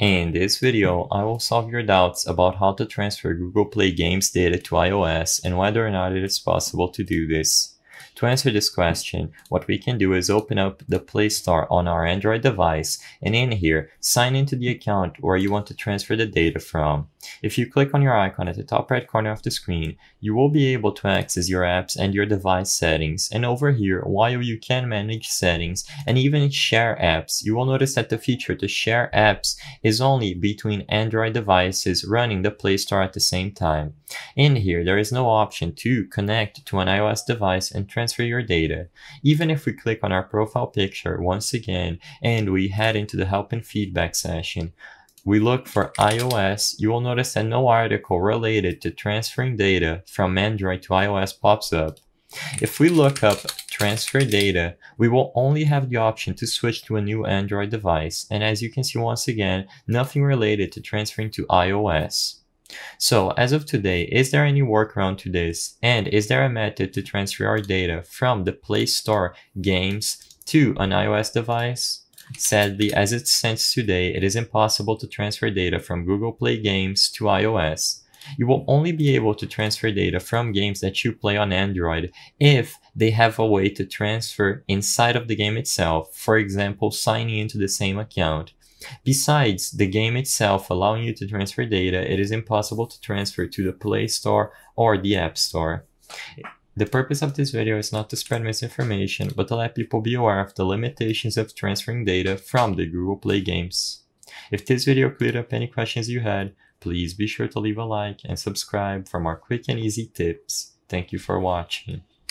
In this video, I will solve your doubts about how to transfer Google Play Games data to iOS and whether or not it is possible to do this. To answer this question, what we can do is open up the Play Store on our Android device and in here, sign into the account where you want to transfer the data from. If you click on your icon at the top right corner of the screen, you will be able to access your apps and your device settings. And over here, while you can manage settings and even share apps, you will notice that the feature to share apps is only between Android devices running the Play Store at the same time. In here, there is no option to connect to an iOS device and transfer your data. Even if we click on our profile picture once again and we head into the help and feedback session, we look for iOS, you will notice that no article related to transferring data from Android to iOS pops up. If we look up transfer data, we will only have the option to switch to a new Android device. And as you can see once again, nothing related to transferring to iOS. So as of today, is there any workaround to this? And is there a method to transfer our data from the Play Store games to an iOS device? Sadly, as it stands today, it is impossible to transfer data from Google Play games to iOS. You will only be able to transfer data from games that you play on Android if they have a way to transfer inside of the game itself, for example, signing into the same account. Besides the game itself allowing you to transfer data, it is impossible to transfer to the Play Store or the App Store. The purpose of this video is not to spread misinformation, but to let people be aware of the limitations of transferring data from the Google Play games. If this video cleared up any questions you had, please be sure to leave a like and subscribe for more quick and easy tips. Thank you for watching.